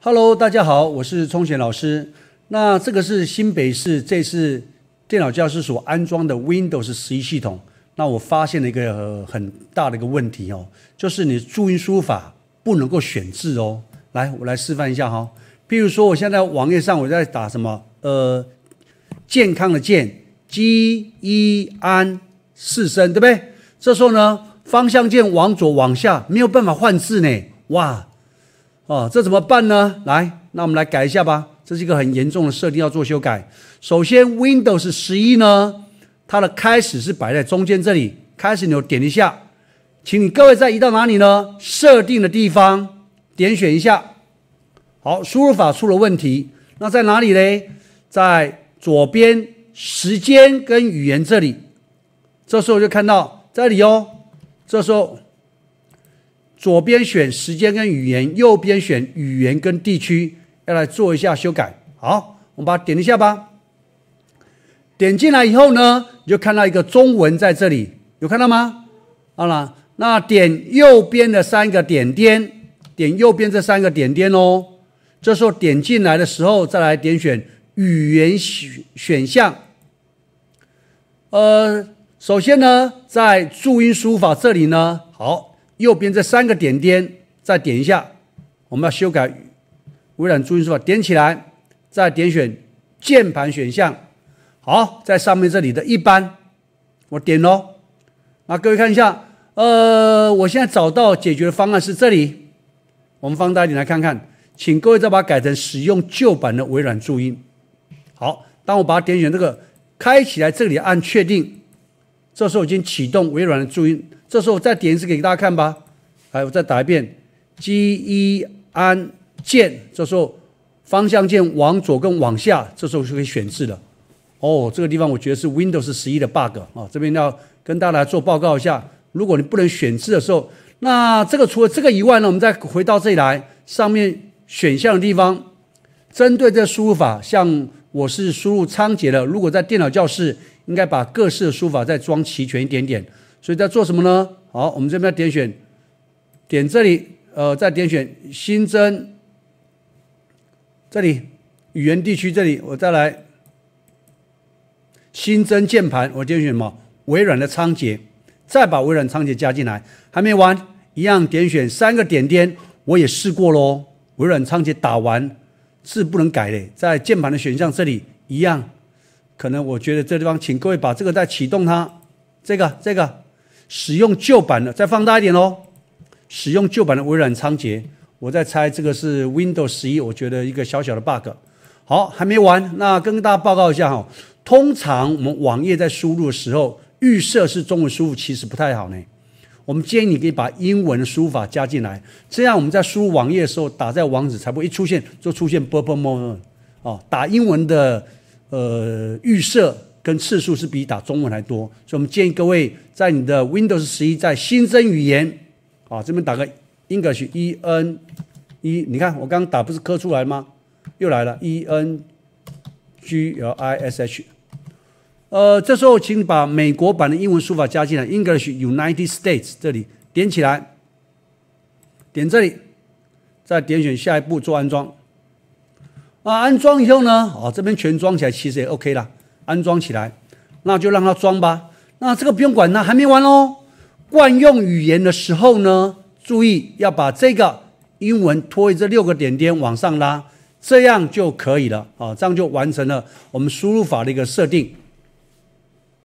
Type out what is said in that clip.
Hello，大家好，我是冲贤老师。那这个是新北市这次电脑教室所安装的 Windows 十一系统。那我发现了一个、很大的一个问题哦，就是你注音输入法不能够选字哦。来，我来示范一下哈、譬如说，我现在网页上我在打什么？呃，健康的健，鸡一安四声，对不对？这时候呢，方向键往左往下没有办法换字呢，哇！哦，这怎么办呢？来，那我们来改一下吧。这是一个很严重的设定，要做修改。首先，Windows 十一呢，它的开始是摆在中间这里，开始钮点一下，请你各位再移到哪里呢？设定的地方，点选一下。好，输入法出了问题，那在哪里嘞？在左边时间跟语言这里。这时候就看到这里哦，这时候。左边选时间跟语言，右边选语言跟地区，要来做一下修改。好，我们把它点一下吧。点进来以后呢，你就看到一个中文在这里，有看到吗？好了，那点右边的三个点点，点右边这三个点点哦。这时候点进来的时候，再来点选语言选选项。呃，首先呢，在注音输入法这里呢，好。右边这三个点点，再点一下，我们要修改微软注音输入法，点起来，再点选键盘选项。好，在上面这里的一般，我点喽。那各位看一下，呃，我现在找到解决的方案是这里。我们放大一点来看看，请各位再把它改成使用旧版的微软注音。好，当我把它点选这个开起来，这里按确定，这时候已经启动微软的注音。这时候我再点一次给大家看吧，来，我再打一遍，G E N 键，这时候方向键往左跟往下，这时候就可以选字了。哦，这个地方我觉得是 Windows 十一的 bug 啊，这边要跟大家来做报告一下。如果你不能选字的时候，那这个除了这个以外呢，我们再回到这里来，上面选项的地方，针对这输入法，像我是输入仓颉的，如果在电脑教室，应该把各式的书法再装齐全一点点。所以在做什么呢？好，我们这边点选，点这里，呃，再点选新增，这里语言地区这里，我再来新增键盘，我点选什么？微软的仓颉，再把微软仓颉加进来，还没完，一样点选三个点点，我也试过喽。微软仓颉打完是不能改的，在键盘的选项这里一样，可能我觉得这地方，请各位把这个再启动它，这个这个。使用旧版的，再放大一点哦。使用旧版的微软仓颉，我在猜这个是 Windows 十一，我觉得一个小小的 bug。好，还没完，那跟大家报告一下哈。通常我们网页在输入的时候，预设是中文输入，其实不太好呢。我们建议你可以把英文的输入法加进来，这样我们在输入网页的时候，打在网址才不会一出现就出现 purple moment 哦。打英文的呃预设。跟次数是比打中文还多，所以我们建议各位在你的 Windows 十一在新增语言啊这边打个 English E N 一，你看我刚刚打不是刻出来吗？又来了 E N G L I S H，呃，这时候请你把美国版的英文书法加进来 English United States 这里点起来，点这里，再点选下一步做安装。啊，安装以后呢，哦这边全装起来其实也 OK 啦。安装起来，那就让它装吧。那这个不用管它，还没完哦。惯用语言的时候呢，注意要把这个英文拖这六个点点往上拉，这样就可以了啊。这样就完成了我们输入法的一个设定。